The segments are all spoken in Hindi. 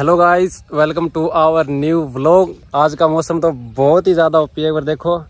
Hello guys welcome to our new vlog आज का मौसम तो बहुत ही ज़्यादा ओपी है देखो।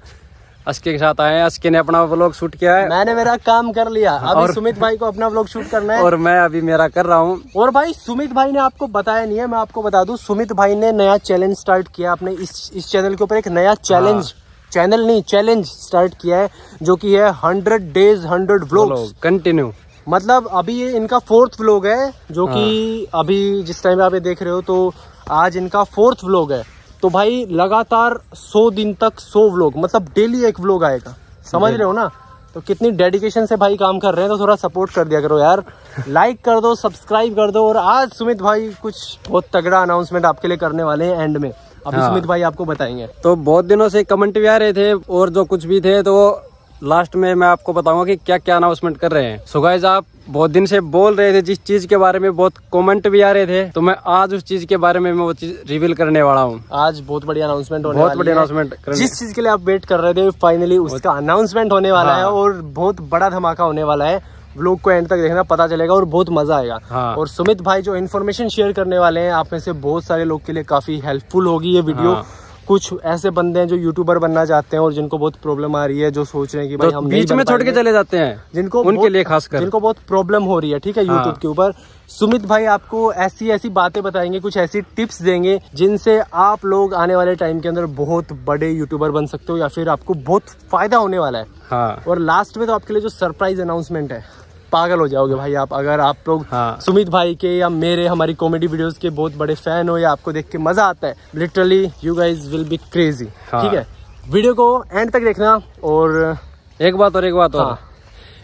अस्के के साथ आए हैं। अस्के ने अपना व्लॉग शूट किया है। मैंने मेरा काम कर लिया। अभी और- सुमित भाई को अपना व्लॉग शूट करना है। और मैं अभी मेरा कर रहा हूँ। और भाई सुमित भाई ने आपको बताया नहीं है मैं आपको बता दूँ सुमित भाई ने नया चैलेंज स्टार्ट किया अपने इस इस चैनल के ऊपर। एक नया चैलेंज चैनल नहीं चैलेंज स्टार्ट किया है जो कि है hundred days hundred vlogs continue मतलब अभी ये इनका फोर्थ व्लॉग है जो कि अभी जिस टाइम आप ये देख रहे हो तो आज इनका फोर्थ व्लॉग है। तो भाई लगातार सौ दिन तक सौ व्लॉग मतलब डेली एक व्लॉग आएगा। समझ रहे हो ना? तो कितनी डेडिकेशन से भाई काम कर रहे हैं तो थोड़ा सपोर्ट कर दिया करो यार। लाइक कर दो सब्सक्राइब कर दो और आज सुमित भाई कुछ बहुत तगड़ा अनाउंसमेंट आपके लिए करने वाले हैं एंड में। अभी हाँ। सुमित भाई आपको बताएँगे। तो बहुत दिनों से कमेंट भी आ रहे थे और जो कुछ भी थे तो लास्ट में मैं आपको बताऊँगा कि क्या क्या अनाउंसमेंट कर रहे हैं सो गाइस आप बहुत दिन से बोल रहे थे जिस चीज़ के बारे में बहुत कमेंट भी आ रहे थे तो मैं आज उस चीज़ के बारे में मैं वो चीज़ रिवील करने वाला हूँ आज बहुत बड़ी अनाउंसमेंट होने बहुत बड़ी अनाउंसमेंट जिस चीज़ के लिए आप वेट कर रहे थे फाइनली उसका अनाउंसमेंट होने वाला है हाँ। और बहुत बड़ा धमाका होने वाला है व्लॉग को एंड तक देखना पता चलेगा और बहुत मज़ा आएगा हाँ। और सुमित भाई जो इन्फॉर्मेशन शेयर करने वाले हैं आप में से बहुत सारे लोग के लिए काफ़ी हेल्पफुल होगी ये वीडियो हाँ। कुछ ऐसे बंदे हैं जो यूट्यूबर बनना चाहते हैं और जिनको बहुत प्रॉब्लम आ रही है जो सोच रहे हैं कि भाई तो हम बीच में छोड़ के चले जाते हैं जिनको उनके लिए खासकर। जिनको बहुत प्रॉब्लम हो रही है ठीक है हाँ। यूट्यूब के ऊपर। सुमित भाई आपको ऐसी ऐसी बातें बताएँगे कुछ ऐसी टिप्स देंगे जिनसे आप लोग आने वाले टाइम के अंदर बहुत बड़े यूट्यूबर बन सकते हो या फिर आपको बहुत फ़ायदा होने वाला है। हाँ। और लास्ट में तो आपके लिए जो सरप्राइज़ अनाउंसमेंट है। पागल हो जाओगे भाई आप। अगर आप लोग हाँ। सुमित भाई के या मेरे हमारी कॉमेडी वीडियोस के बहुत बड़े फ़ैन हो या आपको देख के मज़ा आता है literally you guys will be crazy हाँ। ठीक है? वीडियो को एंड तक देखना और एक बात और एक बात और। हाँ।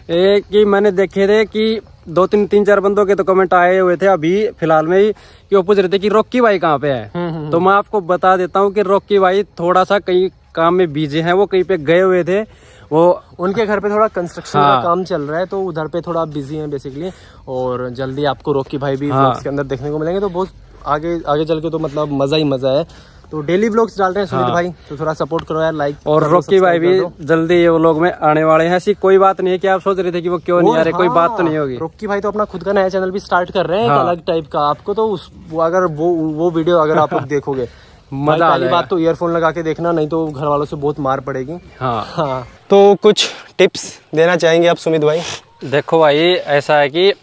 एक कि मैंने देखे थे कि दो तीन तीन चार बंदों के तो कमेंट आए हुए थे अभी फ़िलहाल में ही कि वो पूछ रहे थे कि रॉकी भाई कहाँ पे हम्म, है हम्म, तो मैं आपको बता देता हूँ कि रॉकी भाई थोड़ा सा कहीं काम में बिज़ी हैं वो कहीं पे गए हुए थे। वो उनके घर पे थोड़ा कंस्ट्रक्शन हाँ। का काम चल रहा है तो उधर पे थोड़ा बिज़ी है बेसिकली और जल्दी आपको रोकी भाई भी हाँ। के अंदर देखने को मिलेंगे तो बहुत आगे आगे चल के तो मतलब मज़ा ही मज़ा है। तो डेली व्लॉग्स डाल रहे हैं सुमित हाँ। भाई तो थोड़ा सपोर्ट करो यार लाइक और रोकी भाई भी जल्दी ये वो लोग में आने वाले हैं। ऐसी कोई बात नहीं है कि आप सोच रहे थे कि वो क्यों नहीं आ रहे कोई बात तो नहीं होगी। रोकी भाई तो अपना खुद का नया चैनल भी स्टार्ट कर रहे हैं हाँ। अलग टाइप का आपको तो उस वो अगर वो वो वीडियो अगर आप लोग देखोगे। मज़ा आ पहली बात तो ईयरफोन लगा के देखना नहीं तो घर वालों से बहुत मार पड़ेगी। हाँ। हाँ। तो कुछ टिप्स देना चाहेंगे आप सुमित भाई? देखो भाई ऐसा है कि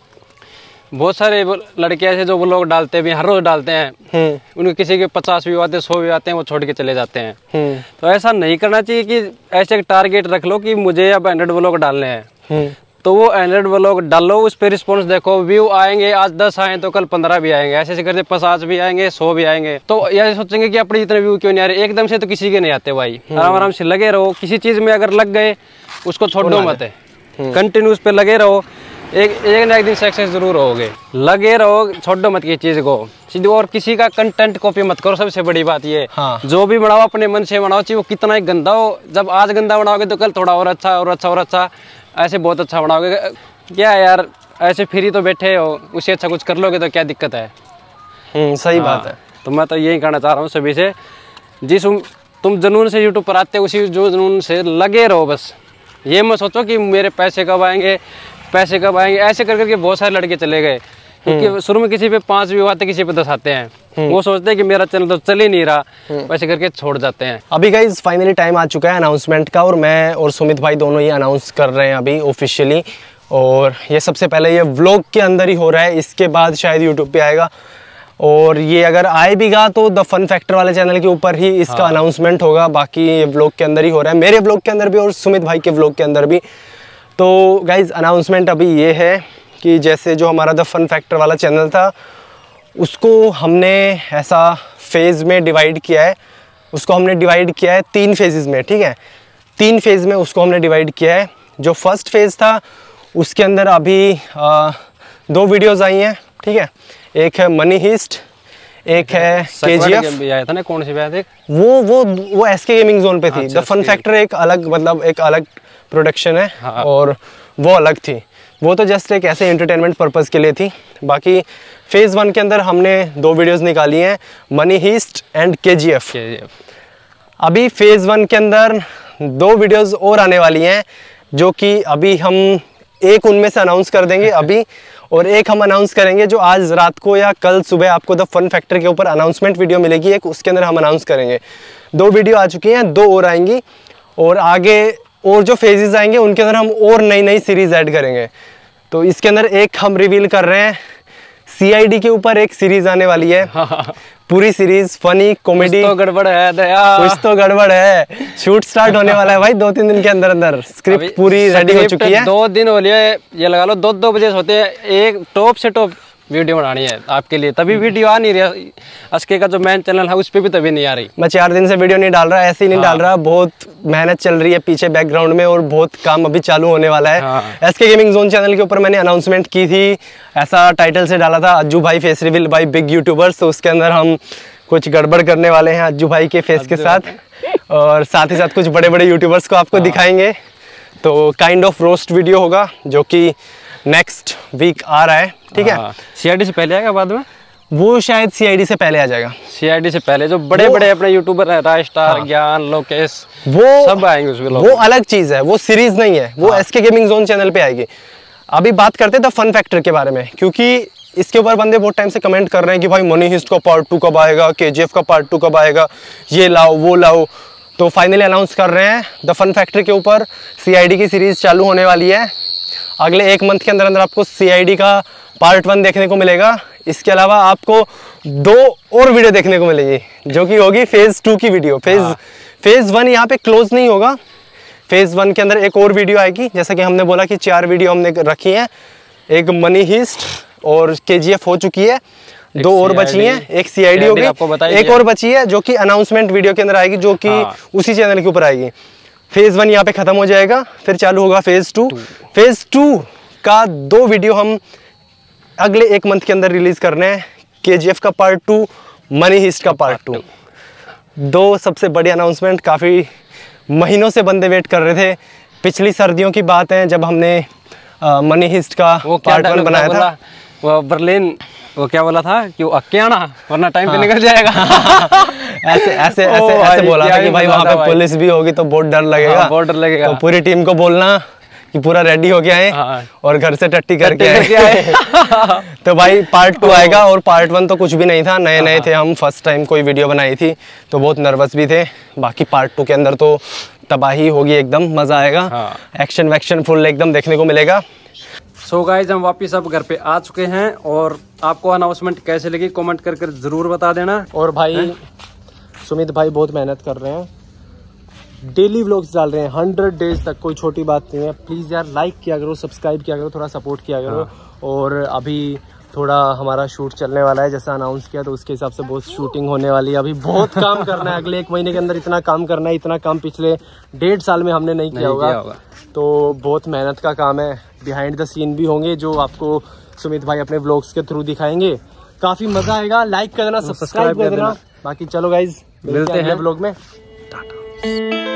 बहुत सारे लड़के ऐसे जो वो लोग डालते भी हैं, हर रोज डालते हैं। हम्म। उनके किसी के पचास भी आते हैं सौ भी आते हैं वो छोड़ के चले जाते हैं। हम्म। तो ऐसा नहीं करना चाहिए कि ऐसे एक टारगेट रख लो कि मुझे अब हंड्रेड लोग डालने हैं। हम्म। तो वो एंड्रॉइड ब्लॉग डालो उस पर रिस्पॉन्स देखो व्यू आएँगे आज दस आए तो कल पंद्रह भी आएँगे। ऐसे ऐसे करते पचास भी आएँगे सौ भी आएँगे। तो ये सोचेंगे कि अपने इतने व्यू क्यों नहीं आ रहे? एकदम से तो किसी के नहीं आते भाई। आराम आराम से लगे रहो। किसी चीज़ में अगर लग गए उसको छोड़ो मत। कंटिन्यू उस पे लगे रहो। एक एक ना एक दिन सक्सेस ज़रूर होगे। लगे रहो छोड़ो मत की चीज़ को। सीधे और किसी का कंटेंट कॉपी मत करो सबसे बड़ी बात ये। हाँ। जो भी बनाओ अपने मन से बनाओ चाहे वो कितना ही गंदा हो। जब आज गंदा बनाओगे तो कल थोड़ा और अच्छा और अच्छा और अच्छा। ऐसे बहुत अच्छा बनाओगे क्या है यार ऐसे फ्री तो बैठे हो उससे अच्छा कुछ कर लोगे तो क्या दिक्कत है? सही सही बात है। हाँ, तो मैं तो यही कहना चाह रहा हूँ सभी से जिस तुम जुनून से यूट्यूब पर आते हो उसी जो जुनून से लगे रहो बस। ये मैं सोचो कि मेरे पैसे कब आएँगे पैसे कब आएँगे ऐसे कर करके बहुत सारे लड़के चले गए। क्योंकि शुरू में किसी पे पाँच व्यू आते किसी पे दस आते हैं वो सोचते हैं कि मेरा चैनल तो चल ही नहीं रहा वैसे करके छोड़ जाते हैं। अभी गाइज़ फाइनली टाइम आ चुका है अनाउंसमेंट का और मैं और सुमित भाई दोनों ही अनाउंस कर रहे हैं अभी ऑफिशियली और ये सबसे पहले ये व्लॉग के अंदर ही हो रहा है इसके बाद शायद यूट्यूब पे आएगा। और ये अगर आए भी गा तो द फन फैक्टर वाले चैनल के ऊपर ही इसका अनाउंसमेंट होगा बाकी ये व्लॉग के अंदर ही हो रहा है। मेरे व्लॉग के अंदर भी और सुमित भाई के व्लॉग के अंदर भी। तो गाइज़ अनाउंसमेंट अभी ये है। कि जैसे जो हमारा द फन फैक्टर वाला चैनल था उसको हमने ऐसा फ़ेज़ में डिवाइड किया है। उसको हमने डिवाइड किया है तीन फेजेस में ठीक है? तीन फ़ेज़ में उसको हमने डिवाइड किया है। जो फ़र्स्ट फ़ेज़ था उसके अंदर अभी आ, दो वीडियोस आई हैं ठीक है? एक है मनी हिस्ट एक है के जी एफ़ आया था ना कौन सी वो वो वो एस के गेमिंग जोन पे थी। द फन फैक्टर एक अलग मतलब एक अलग प्रोडक्शन है हाँ। और वो अलग थी। वो तो जस्ट एक ऐसे एंटरटेनमेंट पर्पस के लिए थी। बाकी फ़ेज़ वन के अंदर हमने दो वीडियोस निकाली हैं मनी हीस्ट एंड के KGF अभी फ़ेज़ वन के अंदर दो वीडियोस और आने वाली हैं जो कि अभी हम एक उनमें से अनाउंस कर देंगे अभी और एक हम अनाउंस करेंगे जो आज रात को या कल सुबह आपको द फन फैक्टर के ऊपर अनाउंसमेंट वीडियो मिलेगी एक उसके अंदर हम अनाउंस करेंगे। दो वीडियो आ चुकी हैं दो और आएँगी और आगे और जो फेजेस आएँगे उनके अंदर हम और नई नई सीरीज़ ऐड करेंगे। तो इसके अंदर एक हम रिवील कर रहे हैं। सीआईडी के ऊपर एक सीरीज़ आने वाली है। पूरी सीरीज़ फनी कॉमेडी तो गड़बड़ है दया। कुछ तो गड़बड़ है। शूट स्टार्ट होने वाला है भाई दो तीन दिन के अंदर अंदर। स्क्रिप्ट पूरी रेडी हो चुकी है। दो दिन हो लिए ये लगा लो दो दो बजे सोते हैं एक टॉप से टॉप वीडियो बनानी है आपके लिए। तभी वीडियो आ नहीं रही अस्के का जो मेन चैनल है उस पर भी तभी नहीं आ रही। मैं चार दिन से वीडियो नहीं डाल रहा ऐसे ही नहीं हाँ। डाल रहा बहुत मेहनत चल रही है पीछे बैकग्राउंड में और बहुत काम अभी चालू होने वाला है। हाँ। एस के गेमिंग जोन चैनल के ऊपर मैंने अनाउंसमेंट की थी ऐसा टाइटल से डाला था अज्जू भाई face reveal by big YouTubers तो उसके अंदर हम कुछ गड़बड़ करने वाले हैं अज्जू भाई के फेस के साथ। और साथ ही साथ कुछ बड़े बड़े यूट्यूबर्स को आपको दिखाएँगे। तो काइंड ऑफ़ रोस्ट वीडियो होगा जो कि नेक्स्ट वीक आ रहा है ठीक है? सीआईडी से पहले आएगा बाद में? वो शायद सीआईडी से पहले आ जाएगा। सीआईडी से पहले जो बड़े बड़े अपने यूट्यूबर हैं राय स्टार ज्ञान लोकेश वो सब आएँगे उसमें वो अलग चीज़ है वो सीरीज़ नहीं है वो एस के गेमिंग जोन चैनल पे आएगी। अभी बात करते हैं द फन फैक्टर के बारे में क्योंकि इसके ऊपर बंदे बहुत टाइम से कमेंट कर रहे हैं कि भाई मनी हिस्ट का पार्ट टू कब आएगा के का पार्ट टू कब आएगा ये लाओ वो लाओ। तो फाइनली अनाउंस कर रहे हैं द फन फैक्ट्री के ऊपर सीआईडी की सीरीज़ चालू होने वाली है। अगले एक मंथ के अंदर अंदर आपको सी का पार्ट वन देखने को मिलेगा। इसके अलावा आपको दो और वीडियो देखने को मिलेगी जो कि होगी फ़ेज़ टू की वीडियो फ़ेज़ फ़ेज़ वन यहाँ पे क्लोज नहीं होगा। फ़ेज़ वन के अंदर एक और वीडियो आएगी जैसा कि हमने बोला कि चार वीडियो हमने रखी हैं। एक मनी हिस्ट और केजीएफ हो चुकी है। दो और बची हैं एक सीआईडी होगी आपको बताई एक और बची है जो कि अनाउंसमेंट वीडियो के अंदर आएगी जो कि हाँ। उसी चैनल के ऊपर आएगी। फ़ेज़ वन यहाँ पे खत्म हो जाएगा फिर चालू होगा फ़ेज़ टू फ़ेज़ टू का दो वीडियो हम अगले एक मंथ के अंदर रिलीज़ कर रहे हैं के जी एफ़ का पार्ट टू मनी हिस्ट का पार्ट टू दो सबसे बड़ी अनाउंसमेंट काफ़ी महीनों से बंदे वेट कर रहे थे। पिछली सर्दियों की बात है जब हमने मनी हिस्ट का वो पार्ट वन बनाया? था? वो बर्लिन वो क्या बोला था कि वो अक्के आना वरना टाइम पे निकल जाएगा। ऐसे ऐसे ऐसे ऐसे बोला था कि भाई वहाँ पे पुलिस भी होगी तो बहुत डर लगेगा। हाँ, बहुत डर लगेगा। तो पूरी टीम को बोलना कि पूरा रेडी हो गया है। हाँ। और घर से टट्टी करके आए। तो भाई पार्ट टू आएगा और पार्ट वन तो कुछ भी नहीं था। नए नए थे हम फ़र्स्ट टाइम कोई वीडियो बनाई थी तो बहुत नर्वस भी थे। बाकी पार्ट टू के अंदर तो तबाही होगी एकदम मज़ा आएगा। हाँ। एक्शन वैक्शन फुल एकदम देखने को मिलेगा। सो गाइज़ हम वापिस अब घर पे आ चुके हैं और आपको अनाउंसमेंट कैसे लगी कमेंट कर कर ज़रूर बता देना। और भाई सुमित भाई बहुत मेहनत कर रहे हैं। डेली व्लॉग्स डाल रहे हैं। हंड्रेड डेज़ तक कोई छोटी बात नहीं है। प्लीज़ यार लाइक किया करो सब्सक्राइब किया करो थोड़ा सपोर्ट किया करो। हाँ। और अभी थोड़ा हमारा शूट चलने वाला है जैसा अनाउंस किया तो उसके हिसाब से बहुत शूटिंग होने वाली है। अभी बहुत काम करना है अगले एक महीने के अंदर इतना काम करना है इतना काम पिछले डेढ़ साल में हमने नहीं किया होगा। तो बहुत मेहनत का काम है। बिहाइंड द सीन भी होंगे जो आपको सुमित भाई अपने ब्लॉग्स के थ्रू दिखाएँगे। काफ़ी मज़ा आएगा। लाइक कर देना सब्सक्राइब कर देना। बाकी चलो गाइज़ मिलते हैं। व्लॉग में। टाटा